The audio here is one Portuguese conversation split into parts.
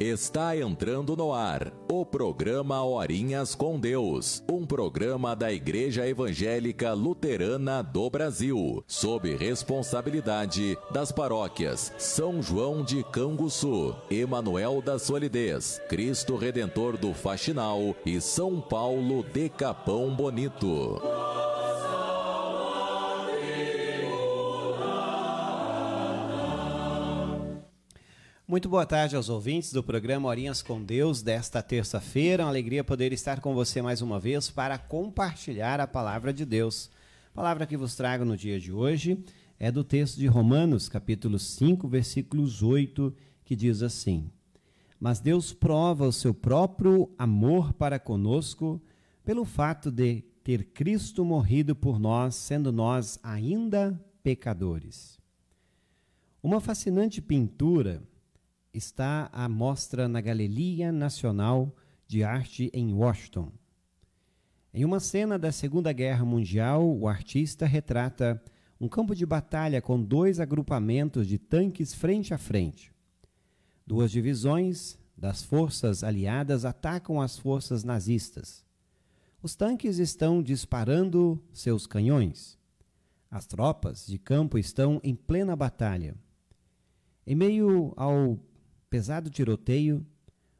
Está entrando no ar o programa Horinhas com Deus, um programa da Igreja Evangélica Luterana do Brasil, sob responsabilidade das paróquias São João de Canguçu, Emanuel da Solidez, Cristo Redentor do Faxinal e São Paulo de Capão Bonito. Muito boa tarde aos ouvintes do programa Horinhas com Deus desta terça-feira. Uma alegria poder estar com você mais uma vez para compartilhar a palavra de Deus. A palavra que vos trago no dia de hoje é do texto de Romanos, capítulo 5, versículos 8, que diz assim: Mas Deus prova o seu próprio amor para conosco pelo fato de ter Cristo morrido por nós, sendo nós ainda pecadores. Uma fascinante pintura está à mostra na Galeria Nacional de Arte em Washington. Em uma cena da Segunda Guerra Mundial, o artista retrata um campo de batalha com dois agrupamentos de tanques frente a frente. Duas divisões das forças aliadas atacam as forças nazistas. Os tanques estão disparando seus canhões. As tropas de campo estão em plena batalha. Em meio ao pesado tiroteio,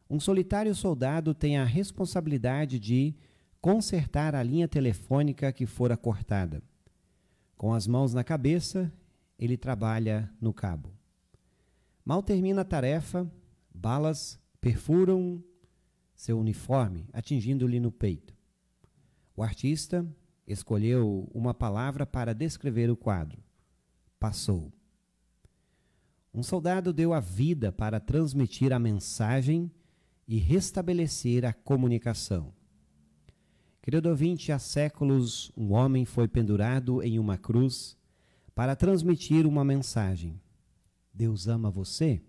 um solitário soldado tem a responsabilidade de consertar a linha telefônica que fora cortada. Com as mãos na cabeça, ele trabalha no cabo. Mal termina a tarefa, balas perfuram seu uniforme, atingindo-lhe no peito. O artista escolheu uma palavra para descrever o quadro: passou. Um soldado deu a vida para transmitir a mensagem e restabelecer a comunicação. Querido ouvinte, há séculos um homem foi pendurado em uma cruz para transmitir uma mensagem. Deus ama você?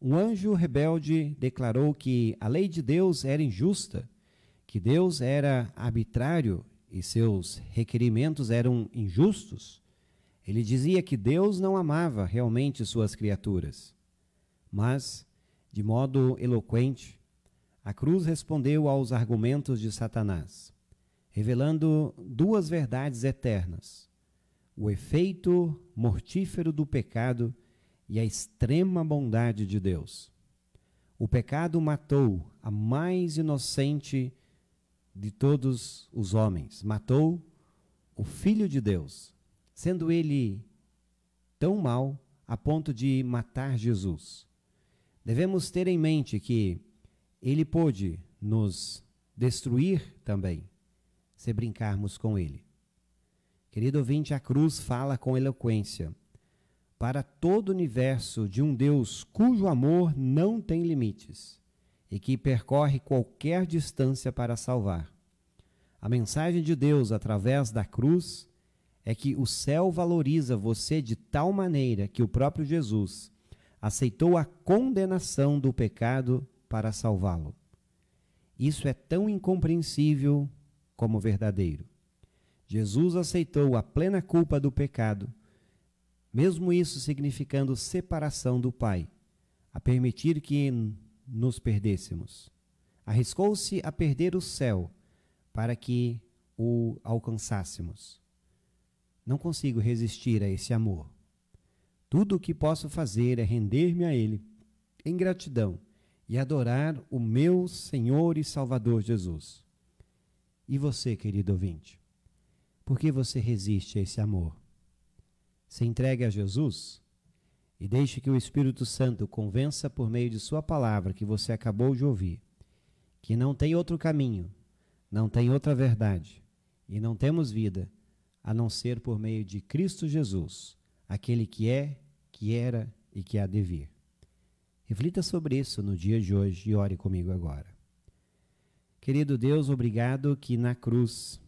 Um anjo rebelde declarou que a lei de Deus era injusta, que Deus era arbitrário e seus requerimentos eram injustos. Ele dizia que Deus não amava realmente suas criaturas. Mas, de modo eloquente, a cruz respondeu aos argumentos de Satanás, revelando duas verdades eternas: o efeito mortífero do pecado e a extrema bondade de Deus. O pecado matou a mais inocente de todos os homens, matou o Filho de Deus sendo ele tão mau a ponto de matar Jesus. Devemos ter em mente que ele pôde nos destruir também, se brincarmos com ele. Querido ouvinte, a cruz fala com eloquência para todo o universo de um Deus cujo amor não tem limites e que percorre qualquer distância para salvar. A mensagem de Deus através da cruz é que o céu valoriza você de tal maneira que o próprio Jesus aceitou a condenação do pecado para salvá-lo. Isso é tão incompreensível como verdadeiro. Jesus aceitou a plena culpa do pecado, mesmo isso significando separação do Pai, a permitir que nos perdêssemos. Arriscou-se a perder o céu para que o alcançássemos. Não consigo resistir a esse amor. Tudo o que posso fazer é render-me a Ele em gratidão e adorar o meu Senhor e Salvador Jesus. E você, querido ouvinte? Por que você resiste a esse amor? Se entregue a Jesus e deixe que o Espírito Santo convença por meio de Sua palavra que você acabou de ouvir que não tem outro caminho, não tem outra verdade e não temos vida a não ser por meio de Cristo Jesus, aquele que é, que era e que há de vir. Reflita sobre isso no dia de hoje e ore comigo agora. Querido Deus, obrigado que na cruz,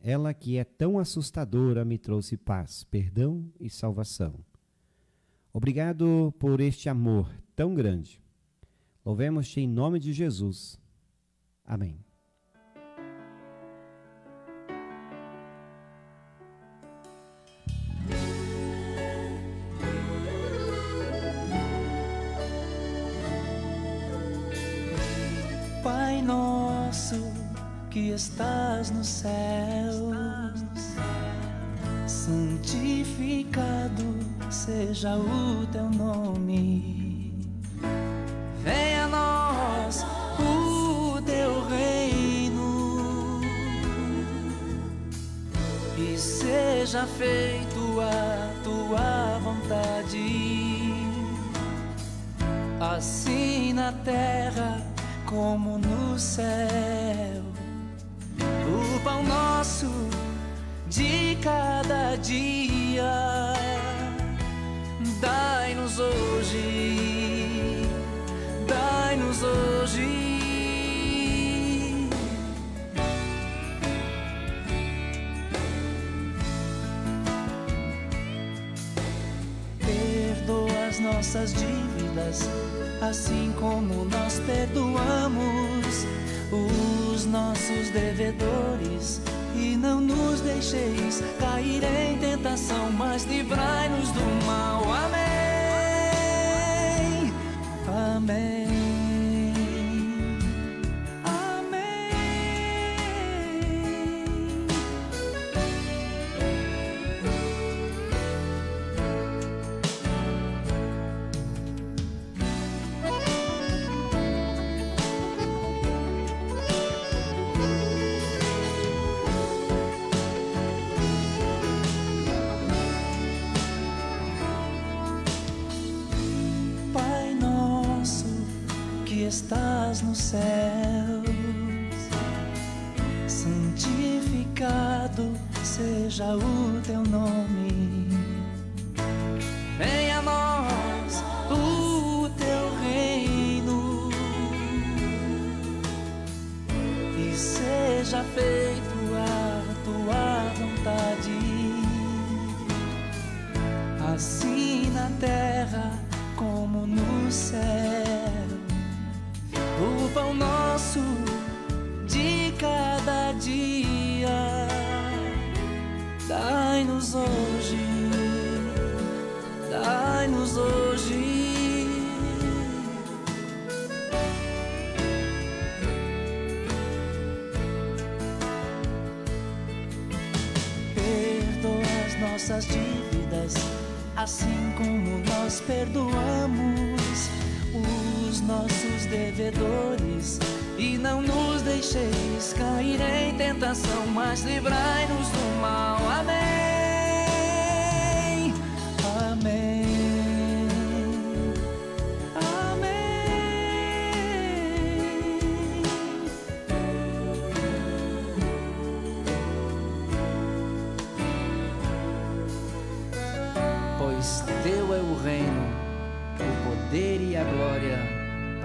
ela que é tão assustadora, me trouxe paz, perdão e salvação. Obrigado por este amor tão grande. Louvemos-te em nome de Jesus. Amém. Estás no céu, santificado seja o teu nome. Venha a nós o teu reino e seja feito a tua vontade, assim na terra como no céu. Pão nosso de cada dia, dai-nos hoje, dai-nos hoje. Perdoa as nossas dívidas assim como nós perdoamos os nossos devedores. E não nos deixeis cair em tentação, mas livrai-nos do mal. Amém. Amém. Estás nos céus, santificado seja o teu nome. Venha a nós o teu reino. E seja feito a tua vontade, assim na terra como no céu o pão nosso de cada dia. Dai-nos hoje, dai-nos hoje. Perdoa as nossas dívidas, assim como nós perdoamos os nossos devedores. E não nos deixeis cair em tentação, mas livrai-nos do mal. Amém.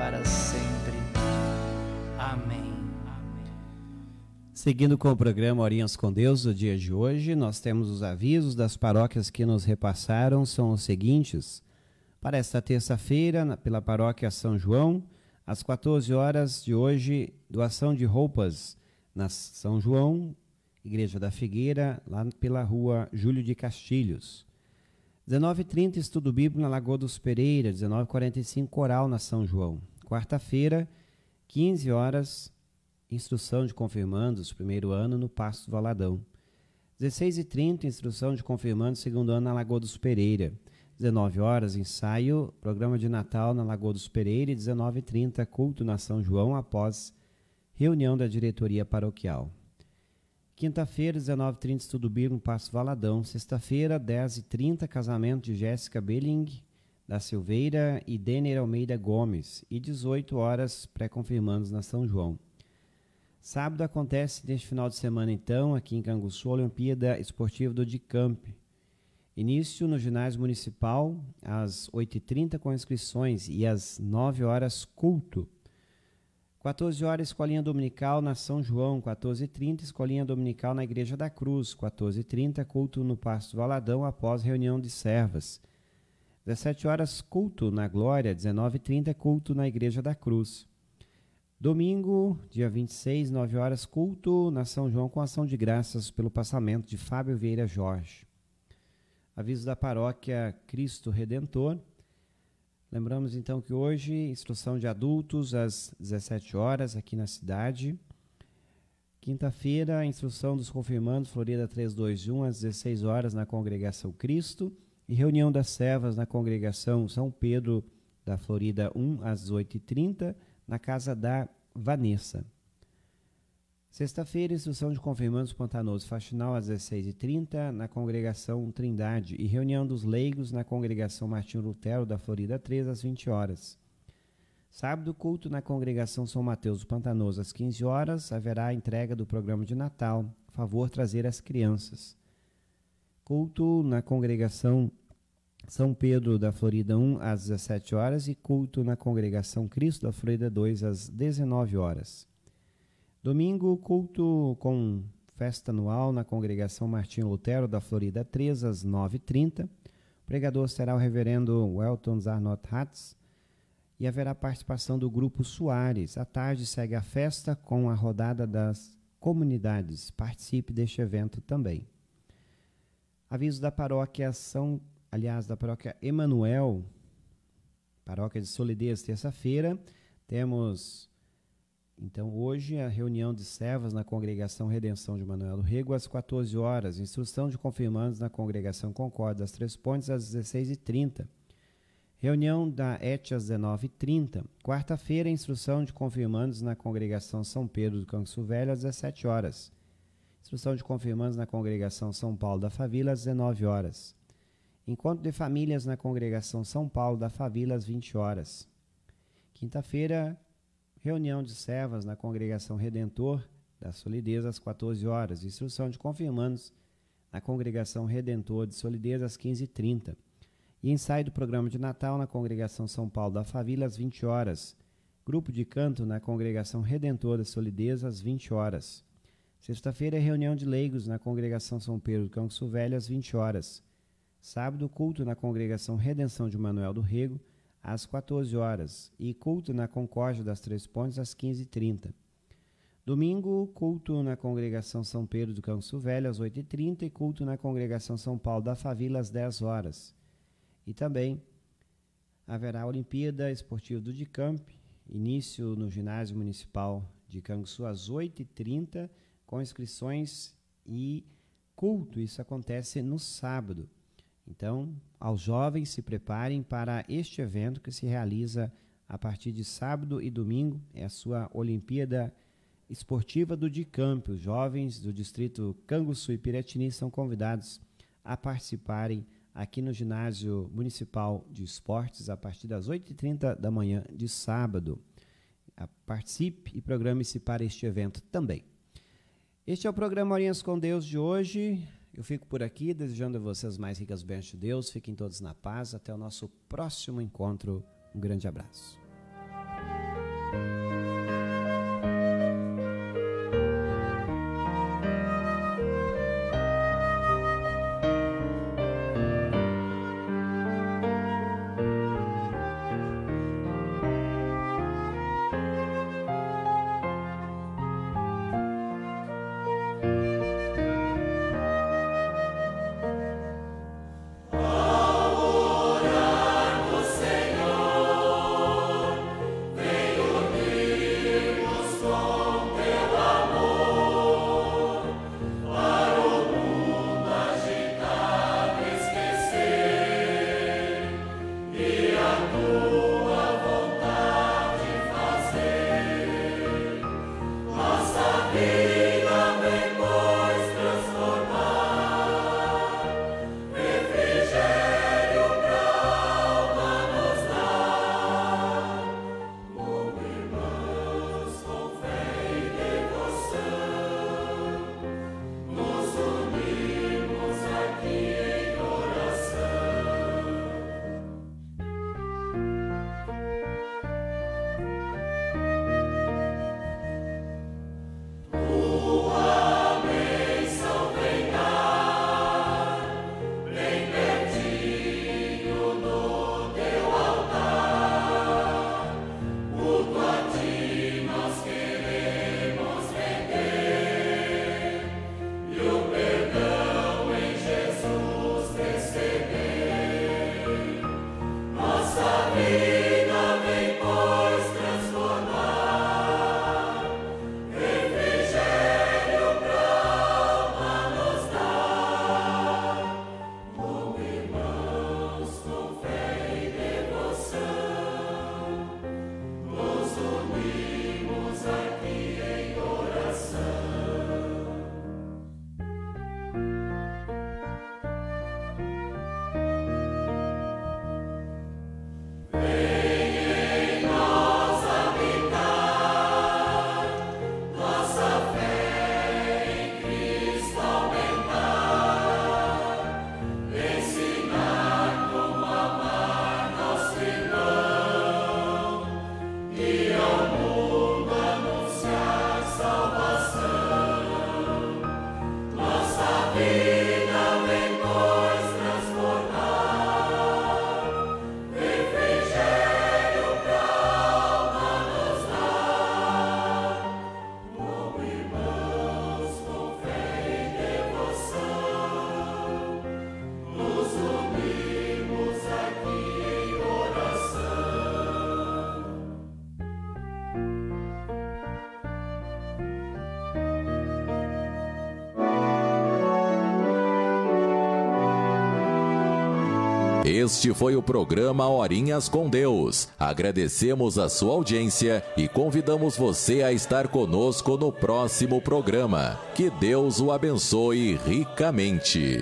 Para sempre. Amém. Seguindo com o programa Horinhas com Deus do dia de hoje, nós temos os avisos das paróquias que nos repassaram, são os seguintes. Para esta terça-feira, pela paróquia São João, às 14 horas de hoje, doação de roupas na São João, Igreja da Figueira, lá pela rua Júlio de Castilhos. 19h30, estudo bíblico na Lagoa dos Pereira, 19h45, coral na São João. Quarta-feira, 15 horas, instrução de confirmandos, primeiro ano, no Pasto Valadão. 16h30, instrução de confirmandos, segundo ano, na Lagoa dos Pereira. 19 horas, ensaio, programa de Natal na Lagoa dos Pereira e 19h30, culto na São João, após reunião da diretoria paroquial. Quinta-feira, 19h30, estudo bíblico no Passo Valadão. Sexta-feira, 10h30, casamento de Jéssica Belling da Silveira e Denner Almeida Gomes. E 18 horas, pré-confirmandos na São João. Sábado acontece, neste final de semana, então, aqui em Canguçu, a Olimpíada Esportiva do Dicamp. Início no ginásio municipal, às 8h30, com inscrições, e às 9 horas, culto. 14 horas, escolinha dominical na São João. 14h30, escolinha dominical na Igreja da Cruz. 14h30, culto no Pasto Valadão após reunião de servas. 17 horas, culto na Glória. 19h30, culto na Igreja da Cruz. Domingo, dia 26, 9 horas, culto na São João com ação de graças pelo passamento de Fábio Vieira Jorge. Aviso da paróquia Cristo Redentor. Lembramos então que hoje, instrução de adultos às 17 horas aqui na cidade. Quinta-feira, instrução dos confirmandos, Florida 321, às 16 horas, na Congregação Cristo. E reunião das servas na Congregação São Pedro da Florida 1, às 18h30, na casa da Vanessa. Sexta-feira, instrução de confirmandos Pantanoso Faxinal às 16h30, na congregação Trindade, e reunião dos leigos na congregação Martinho Lutero da Florida 3 às 20 horas. Sábado, culto na congregação São Mateus Pantanoso às 15 horas, haverá a entrega do programa de Natal. Favor trazer as crianças. Culto na congregação São Pedro da Florida 1 às 17 horas e culto na congregação Cristo da Florida 2 às 19 horas. Domingo, culto com festa anual na congregação Martinho Lutero da Florida 3 às 9h30. O pregador será o reverendo Welton Zarnot Hatz e haverá participação do grupo Soares. À tarde segue a festa com a rodada das comunidades. Participe deste evento também. Aviso da paróquia São, aliás, da paróquia Emanuel, paróquia de Solidez, terça-feira, temos então, hoje, a reunião de servas na Congregação Redenção de Manuel do Rego às 14 horas, instrução de confirmandos na Congregação Concórdia das Três Pontes às 16h30. Reunião da ET às 19h30. Quarta-feira, instrução de confirmandos na Congregação São Pedro do Canso Velho às 17 horas. Instrução de confirmandos na Congregação São Paulo da Favila às 19 horas. Encontro de famílias na Congregação São Paulo da Favila às 20 horas. Quinta-feira, Reunião de servas na Congregação Redentor da Solidez às 14 horas. Instrução de confirmandos na Congregação Redentor de Solidez às 15h30. E ensaio do programa de Natal na Congregação São Paulo da Favila às 20 horas. Grupo de canto na Congregação Redentor da Solidez às 20 horas. Sexta-feira, reunião de leigos na Congregação São Pedro do Canso Velho às 20 horas. Sábado, culto na Congregação Redenção de Manuel do Rego às 14 horas e culto na Concórdia das Três Pontes às 15h30. Domingo, culto na Congregação São Pedro do Canso Velho às 8h30 e culto na Congregação São Paulo da Favila às 10 horas. E também haverá a Olimpíada Esportiva do Dicamp, início no Ginásio Municipal de Canguçu às 8h30, com inscrições e culto. Isso acontece no sábado. Então, aos jovens se preparem para este evento que se realiza a partir de sábado e domingo. É a sua Olimpíada Esportiva do Dicamp. Os jovens do distrito Canguçu e Piratini são convidados a participarem aqui no Ginásio Municipal de Esportes a partir das 8h30 da manhã de sábado. Participe e programe-se para este evento também. Este é o programa Oriens com Deus de hoje. Eu fico por aqui desejando a vocês mais ricas bênçãos de Deus. Fiquem todos na paz. Até o nosso próximo encontro. Um grande abraço. Este foi o programa Horinhas com Deus. Agradecemos a sua audiência e convidamos você a estar conosco no próximo programa. Que Deus o abençoe ricamente.